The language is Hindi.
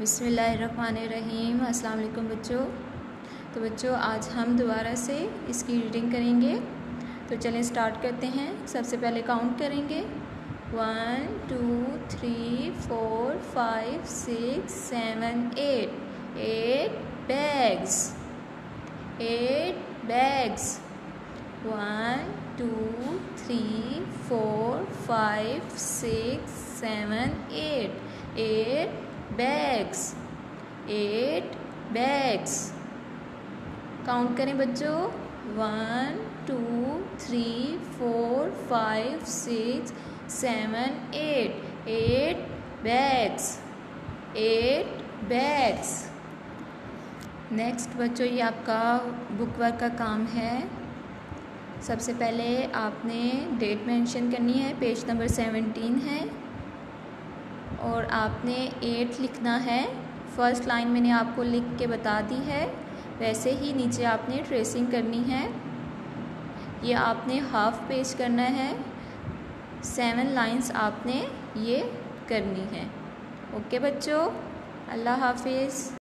बिसमीम अस्सलाम वालेकुम बच्चों। तो बच्चों, आज हम दोबारा से इसकी रीडिंग करेंगे। तो चलें स्टार्ट करते हैं। सबसे पहले काउंट करेंगे। One two three four five six seven eight eight bags eight bags one two three four five six seven eight eight bags. Eight bags. Count करें बच्चों। One two three four five six seven eight eight bags eight bags next बच्चों, ये आपका बुक वर्क का काम है। सबसे पहले आपने डेट मेंशन करनी है। पेज नंबर सेवेंटीन है। और आपने एट लिखना है। फ़र्स्ट लाइन मैंने आपको लिख के बता दी है। वैसे ही नीचे आपने ट्रेसिंग करनी है। ये आपने हाफ़ पेज करना है। सेवन लाइंस आपने ये करनी है। ओके बच्चों, अल्लाह हाफिज़।